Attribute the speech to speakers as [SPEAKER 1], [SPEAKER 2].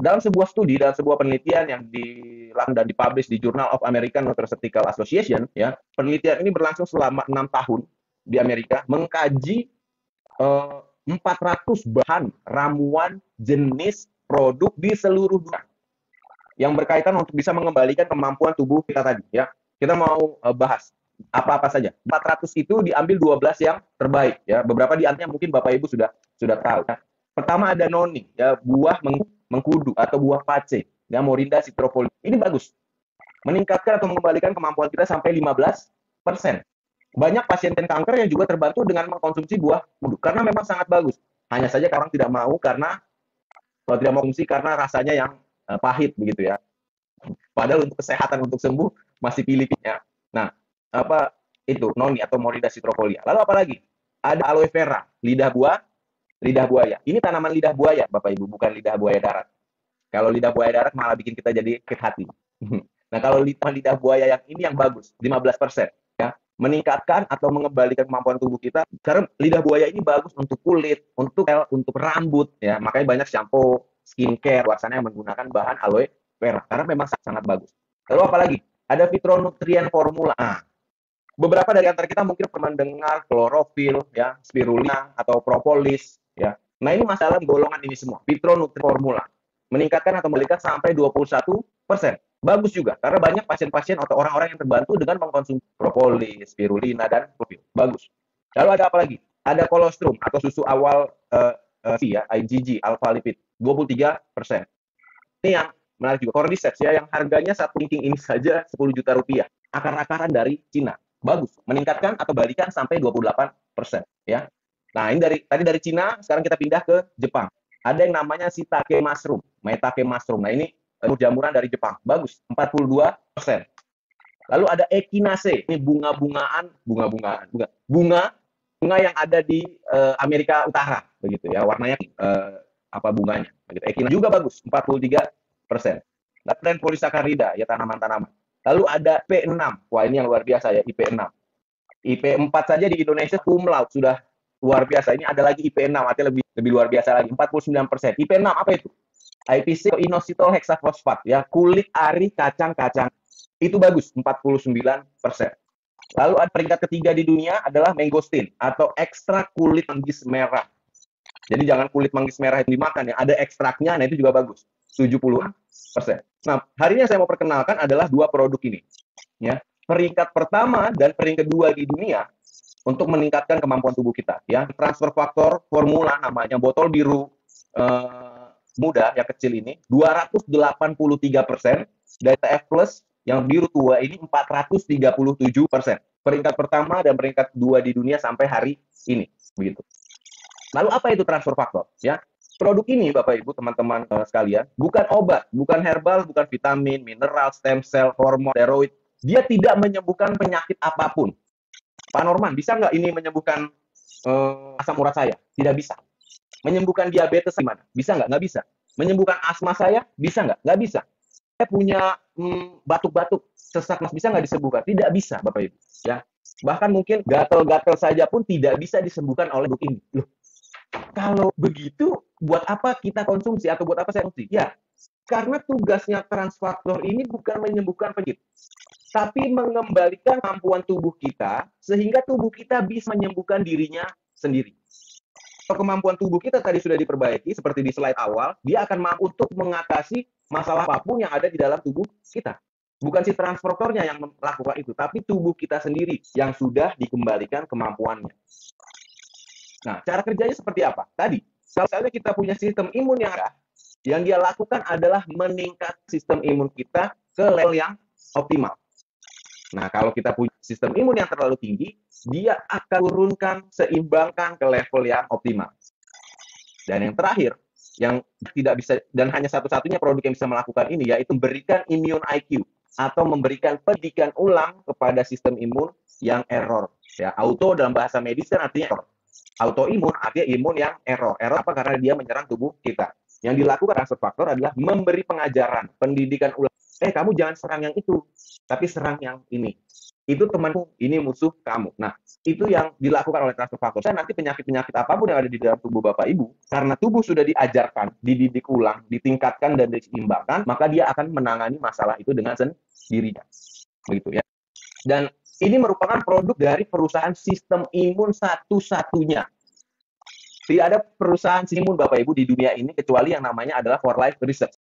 [SPEAKER 1] dalam sebuah studi dalam sebuah penelitian yang dilakukan dan dipublish di Journal of American Nutraceutical Association ya penelitian ini berlangsung selama enam tahun di Amerika mengkaji eh, 400 bahan ramuan jenis produk di seluruh dunia yang berkaitan untuk bisa mengembalikan kemampuan tubuh kita tadi ya kita mau uh, bahas apa-apa saja. 400 itu diambil 12 yang terbaik ya. Beberapa di antaranya mungkin Bapak Ibu sudah sudah tahu ya. Pertama ada noni ya, buah meng, mengkudu atau buah pace ya Morinda citropoli. Ini bagus. Meningkatkan atau mengembalikan kemampuan kita sampai 15 persen. Banyak pasien kanker yang juga terbantu dengan mengkonsumsi buah kudu karena memang sangat bagus. Hanya saja orang tidak mau karena kalau tidak mau konsumsi karena rasanya yang uh, pahit begitu ya. Padahal untuk kesehatan untuk sembuh masih pilih-pilihnya. Nah, apa itu noni atau Morinda citrofolia. Lalu apa lagi? Ada aloe vera, lidah buah, lidah buaya. Ini tanaman lidah buaya, Bapak Ibu, bukan lidah buaya darat. Kalau lidah buaya darat malah bikin kita jadi sakit hati. nah, kalau lidah, buaya yang ini yang bagus, 15% ya. Meningkatkan atau mengembalikan kemampuan tubuh kita. Karena lidah buaya ini bagus untuk kulit, untuk pel, untuk rambut ya. Makanya banyak shampoo, skincare luar yang menggunakan bahan aloe vera karena memang sangat bagus. Lalu apa lagi? Ada fitronutrien formula. Nah, beberapa dari antara kita mungkin pernah mendengar klorofil, ya, spirulina atau propolis, ya. Nah, ini masalah golongan ini semua. Fitronutrien formula meningkatkan atau meningkat sampai 21 persen. Bagus juga, karena banyak pasien-pasien atau orang-orang yang terbantu dengan mengkonsumsi propolis, spirulina, dan klorofil. Bagus. Lalu ada apa lagi? Ada kolostrum atau susu awal uh, uh, ya, IgG, alpha lipid, 23 persen. Ini yang menarik juga. Cordyceps ya, yang harganya satu linking ini saja 10 juta rupiah. Akar-akaran dari Cina. Bagus. Meningkatkan atau balikan sampai 28 persen. Ya. Nah, ini dari tadi dari Cina, sekarang kita pindah ke Jepang. Ada yang namanya Sitake Mushroom, Metake Mushroom. Nah, ini uh, jamuran dari Jepang. Bagus, 42 persen. Lalu ada Echinacea, ini bunga-bungaan, bunga-bungaan, bunga, bunga, bunga yang ada di uh, Amerika Utara, begitu ya. Warnanya uh, apa bunganya. Begitu. Echinacea juga bagus, 43 persen. Nah, tren polisakarida ya tanaman-tanaman. Lalu ada P6. Wah, ini yang luar biasa ya, IP6. IP4 saja di Indonesia cum laude sudah luar biasa. Ini ada lagi IP6, artinya lebih lebih luar biasa lagi, 49 persen. IP6 apa itu? IPC inositol hexafosfat ya, kulit ari kacang-kacang. Itu bagus, 49 persen. Lalu ada peringkat ketiga di dunia adalah mangosteen atau ekstrak kulit manggis merah. Jadi jangan kulit manggis merah yang dimakan ya, ada ekstraknya, nah itu juga bagus. 70 persen. Nah, hari ini saya mau perkenalkan adalah dua produk ini. Ya, peringkat pertama dan peringkat kedua di dunia untuk meningkatkan kemampuan tubuh kita. Ya, transfer faktor formula namanya botol biru eh, muda yang kecil ini 283 persen dan TF plus yang biru tua ini 437 persen. Peringkat pertama dan peringkat dua di dunia sampai hari ini, begitu. Lalu apa itu transfer faktor? Ya, Produk ini, Bapak Ibu, teman-teman uh, sekalian, bukan obat, bukan herbal, bukan vitamin, mineral, stem cell, hormon, steroid. Dia tidak menyembuhkan penyakit apa pun. Pak Norman, bisa nggak ini menyembuhkan uh, asam urat saya? Tidak bisa. Menyembuhkan diabetes gimana? Bisa nggak? Nggak bisa. Menyembuhkan asma saya? Bisa nggak? Nggak bisa. Saya punya hmm, batuk-batuk, sesak nas bisa nggak disembuhkan? Tidak bisa, Bapak Ibu. Ya, bahkan mungkin gatel-gatel saja pun tidak bisa disembuhkan oleh produk ini. Loh, kalau begitu, buat apa kita konsumsi atau buat apa saya konsumsi? Ya, karena tugasnya transfaktor ini bukan menyembuhkan penyakit, tapi mengembalikan kemampuan tubuh kita sehingga tubuh kita bisa menyembuhkan dirinya sendiri. Kalau kemampuan tubuh kita tadi sudah diperbaiki seperti di slide awal, dia akan mampu untuk mengatasi masalah apa pun yang ada di dalam tubuh kita. Bukan si transfaktornya yang melakukan itu, tapi tubuh kita sendiri yang sudah dikembalikan kemampuannya. Nah, cara kerjanya seperti apa? Tadi, satunya kita punya sistem imun yang ada, yang dia lakukan adalah meningkat sistem imun kita ke level yang optimal. Nah, kalau kita punya sistem imun yang terlalu tinggi, dia akan turunkan, seimbangkan ke level yang optimal. Dan yang terakhir, yang tidak bisa dan hanya satu-satunya produk yang bisa melakukan ini yaitu memberikan immune IQ atau memberikan pendidikan ulang kepada sistem imun yang error. Ya, auto dalam bahasa medis kan artinya error autoimun artinya imun yang error. Error apa? Karena dia menyerang tubuh kita. Yang dilakukan transfer faktor adalah memberi pengajaran, pendidikan ulang. Eh, kamu jangan serang yang itu, tapi serang yang ini. itu temanmu, ini musuh kamu. Nah, itu yang dilakukan oleh transfer faktor. Saya nanti penyakit-penyakit apa pun yang ada di dalam tubuh Bapak Ibu, karena tubuh sudah diajarkan, dididik ulang, ditingkatkan dan diseimbangkan, maka dia akan menangani masalah itu dengan sendirinya. Begitu ya. Dan ini merupakan produk dari perusahaan sistem imun satu-satunya. Tidak ada perusahaan imun Bapak Ibu di dunia ini kecuali yang namanya adalah For Life Research.